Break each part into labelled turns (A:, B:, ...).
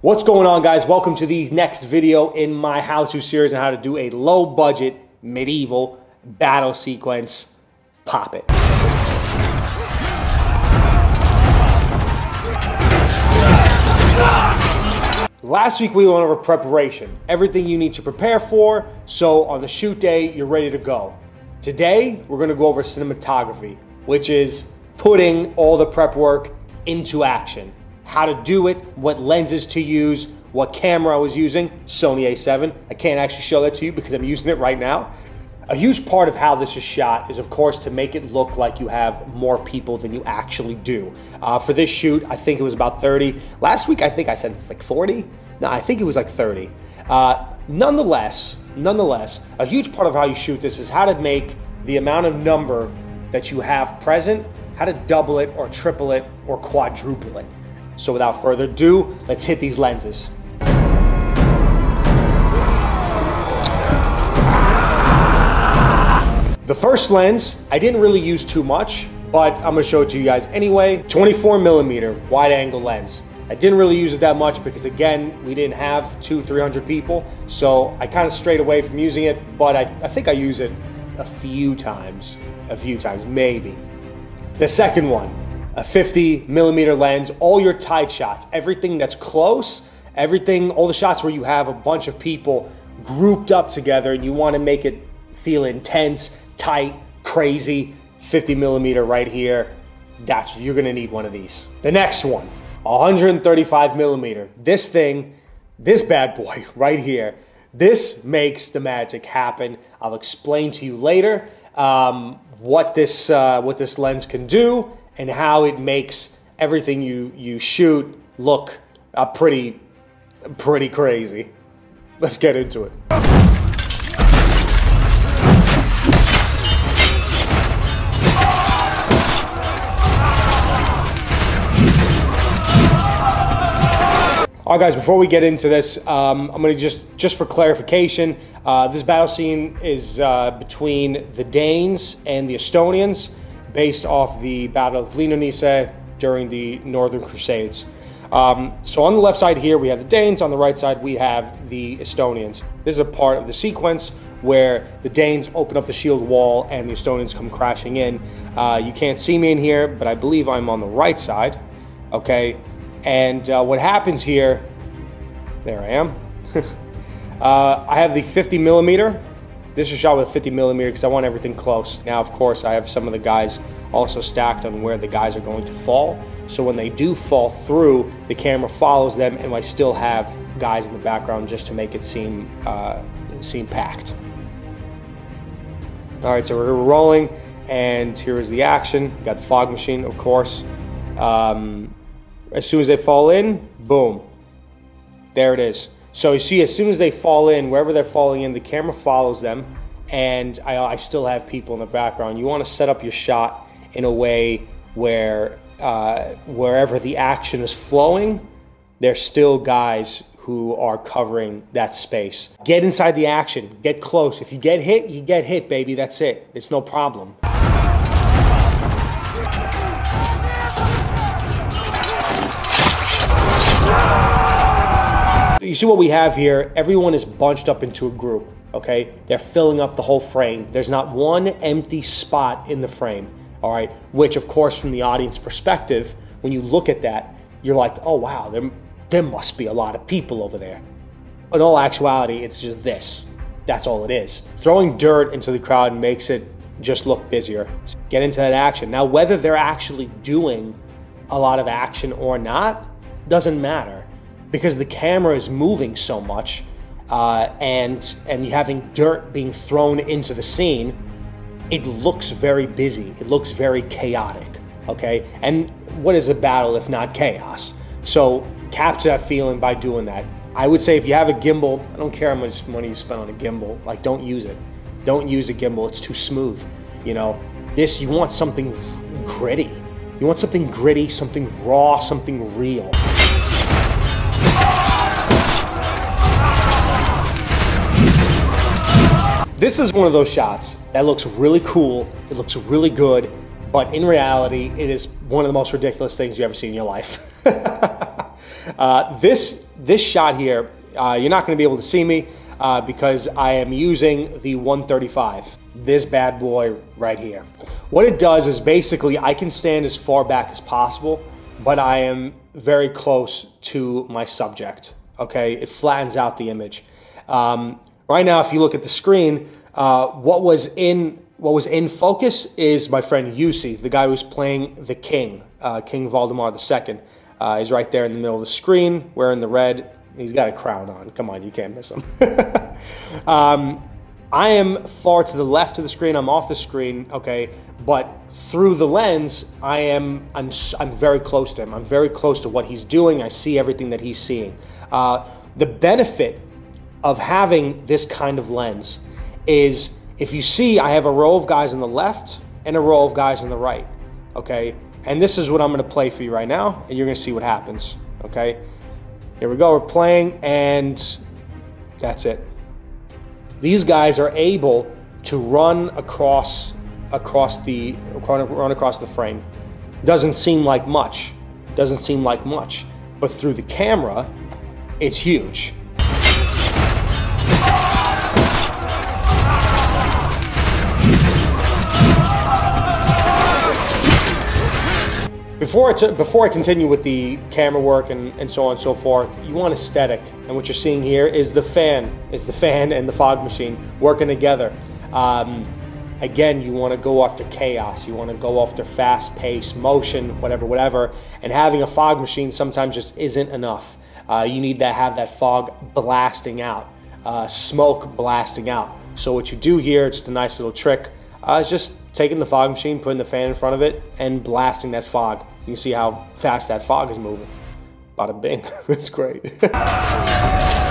A: What's going on guys? Welcome to the next video in my how-to series on how to do a low budget medieval battle sequence. Pop it. Last week we went over preparation, everything you need to prepare for, so on the shoot day you're ready to go. Today we're gonna go over cinematography, which is putting all the prep work into action how to do it, what lenses to use, what camera I was using, Sony a7. I can't actually show that to you because I'm using it right now. A huge part of how this is shot is, of course, to make it look like you have more people than you actually do. Uh, for this shoot, I think it was about 30. Last week, I think I said like 40. No, I think it was like 30. Uh, nonetheless, nonetheless, a huge part of how you shoot this is how to make the amount of number that you have present, how to double it or triple it or quadruple it. So without further ado, let's hit these lenses. The first lens, I didn't really use too much, but I'm gonna show it to you guys anyway. 24 millimeter wide angle lens. I didn't really use it that much because again, we didn't have two, 300 people. So I kind of strayed away from using it, but I, I think I use it a few times, a few times, maybe. The second one, a 50 millimeter lens, all your tight shots, everything that's close, everything, all the shots where you have a bunch of people grouped up together and you want to make it feel intense, tight, crazy, 50 millimeter right here. That's you're gonna need one of these. The next one, 135 millimeter. This thing, this bad boy right here, this makes the magic happen. I'll explain to you later um, what this uh, what this lens can do and how it makes everything you you shoot look uh, pretty pretty crazy. Let's get into it. All right, guys, before we get into this, um, I'm to just, just for clarification, uh, this battle scene is uh, between the Danes and the Estonians based off the Battle of Lyndanisse during the Northern Crusades. Um, so on the left side here, we have the Danes. On the right side, we have the Estonians. This is a part of the sequence where the Danes open up the shield wall and the Estonians come crashing in. Uh, you can't see me in here, but I believe I'm on the right side. Okay, and uh, what happens here? There I am. uh, I have the 50 millimeter this is shot with 50 millimeter because I want everything close. Now, of course, I have some of the guys also stacked on where the guys are going to fall. So when they do fall through, the camera follows them and I still have guys in the background just to make it seem, uh, seem packed. All right, so we're rolling and here is the action. Got the fog machine, of course. Um, as soon as they fall in, boom, there it is. So you see, as soon as they fall in, wherever they're falling in, the camera follows them, and I, I still have people in the background. You want to set up your shot in a way where uh, wherever the action is flowing, there's still guys who are covering that space. Get inside the action, get close. If you get hit, you get hit, baby. That's it. It's no problem. You see what we have here? Everyone is bunched up into a group, okay? They're filling up the whole frame. There's not one empty spot in the frame, all right? Which, of course, from the audience perspective, when you look at that, you're like, oh, wow, there, there must be a lot of people over there. In all actuality, it's just this. That's all it is. Throwing dirt into the crowd makes it just look busier. Get into that action. Now, whether they're actually doing a lot of action or not doesn't matter because the camera is moving so much uh, and and you having dirt being thrown into the scene, it looks very busy. It looks very chaotic. Okay, and what is a battle if not chaos? So capture that feeling by doing that. I would say if you have a gimbal, I don't care how much money you spend on a gimbal. Like, don't use it. Don't use a gimbal. It's too smooth. You know, this you want something gritty. You want something gritty, something raw, something real. This is one of those shots that looks really cool, it looks really good, but in reality, it is one of the most ridiculous things you ever see in your life. uh, this this shot here, uh, you're not going to be able to see me uh, because I am using the 135, this bad boy right here. What it does is basically I can stand as far back as possible, but I am very close to my subject. Okay, it flattens out the image. Um, right now, if you look at the screen, uh, what was in what was in focus is my friend Jussi, the guy who's playing the king, uh, King Valdemar II. Uh, he's right there in the middle of the screen, wearing the red. He's got a crown on. Come on, you can't miss him. um, I am far to the left of the screen. I'm off the screen, okay, but through the lens, I am I'm I'm very close to him. I'm very close to what he's doing. I see everything that he's seeing. Uh, the benefit of having this kind of lens is if you see, I have a row of guys on the left and a row of guys on the right, okay? And this is what I'm gonna play for you right now, and you're gonna see what happens, okay? Here we go, we're playing, and that's it. These guys are able to run across across the run across the frame. Doesn't seem like much, doesn't seem like much, but through the camera, it's huge. Before I, before I continue with the camera work and, and so on and so forth, you want aesthetic. And what you're seeing here is the fan, is the fan and the fog machine working together. Um, again, you want to go after chaos. You want to go after fast pace, motion, whatever, whatever. And having a fog machine sometimes just isn't enough. Uh, you need to have that fog blasting out, uh, smoke blasting out. So what you do here, just a nice little trick, uh, is just taking the fog machine, putting the fan in front of it, and blasting that fog. You can see how fast that fog is moving. Bada bing. it's great.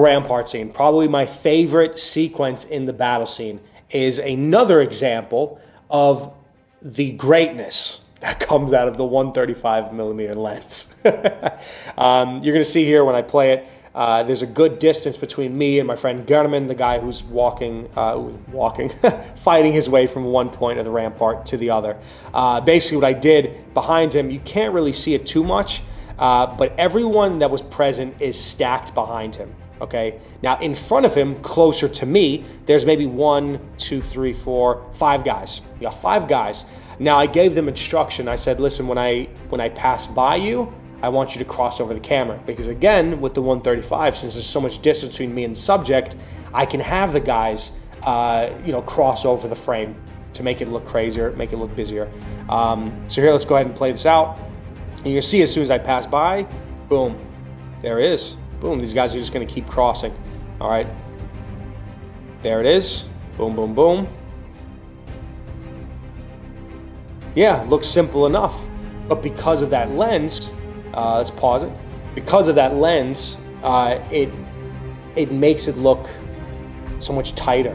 A: rampart scene. Probably my favorite sequence in the battle scene is another example of the greatness that comes out of the 135 millimeter lens. um, you're going to see here when I play it, uh, there's a good distance between me and my friend German, the guy who's walking, uh, walking, fighting his way from one point of the rampart to the other. Uh, basically, what I did behind him, you can't really see it too much, uh, but everyone that was present is stacked behind him. Okay. Now in front of him, closer to me, there's maybe one, two, three, four, five guys. You got five guys. Now I gave them instruction. I said, listen, when I when I pass by you, I want you to cross over the camera because again, with the 135, since there's so much distance between me and the subject, I can have the guys, uh, you know, cross over the frame to make it look crazier, make it look busier. Um, so here, let's go ahead and play this out. And you'll see as soon as I pass by, boom, there it is. Boom, these guys are just going to keep crossing. All right. There it is. Boom, boom, boom. Yeah, looks simple enough. But because of that lens, uh, let's pause it. Because of that lens, uh, it it makes it look so much tighter.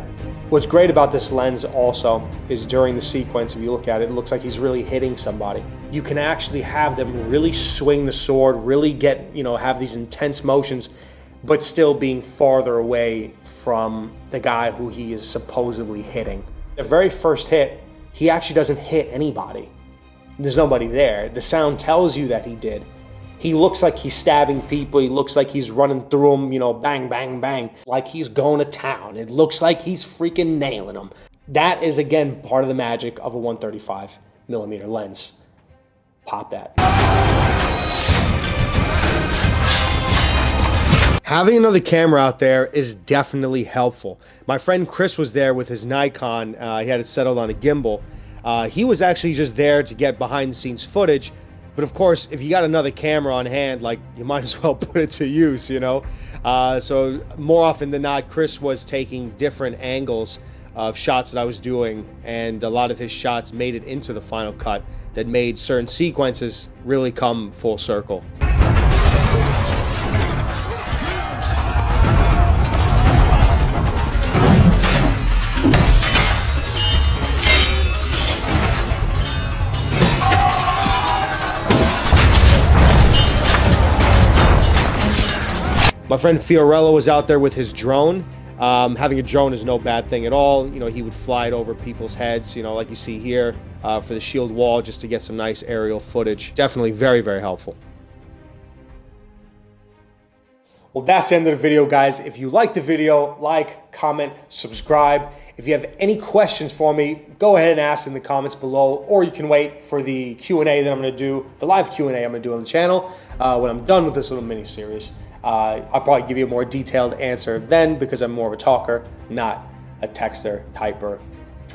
A: What's great about this lens also is during the sequence, if you look at it, it looks like he's really hitting somebody. You can actually have them really swing the sword, really get, you know, have these intense motions, but still being farther away from the guy who he is supposedly hitting. The very first hit, he actually doesn't hit anybody. There's nobody there. The sound tells you that he did. He looks like he's stabbing people. He looks like he's running through them, you know, bang, bang, bang, like he's going to town. It looks like he's freaking nailing them. That is, again, part of the magic of a 135 millimeter lens. Pop that. Having another camera out there is definitely helpful. My friend Chris was there with his Nikon. Uh, he had it settled on a gimbal. Uh, he was actually just there to get behind the scenes footage but of course, if you got another camera on hand, like you might as well put it to use, you know. Uh, so more often than not, Chris was taking different angles of shots that I was doing, and a lot of his shots made it into the final cut that made certain sequences really come full circle. My friend Fiorello was out there with his drone um, having a drone is no bad thing at all. You know, he would fly it over people's heads, you know, like you see here uh, for the shield wall, just to get some nice aerial footage. Definitely very, very helpful. Well, that's the end of the video, guys. If you like the video, like, comment, subscribe. If you have any questions for me, go ahead and ask in the comments below, or you can wait for the Q&A that I'm going to do, the live Q&A I'm going to do on the channel uh, when I'm done with this little mini-series. Uh, I'll probably give you a more detailed answer then because I'm more of a talker, not a texter, typer,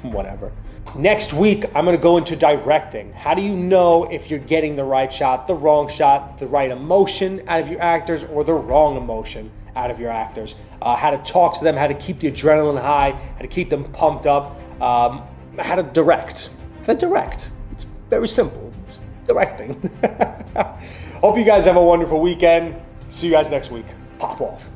A: whatever. Next week, I'm going to go into directing. How do you know if you're getting the right shot, the wrong shot, the right emotion out of your actors, or the wrong emotion out of your actors? Uh, how to talk to them, how to keep the adrenaline high, how to keep them pumped up, um, how to direct. How to direct. It's very simple. Just directing. Hope you guys have a wonderful weekend. See you guys next week. Pop off.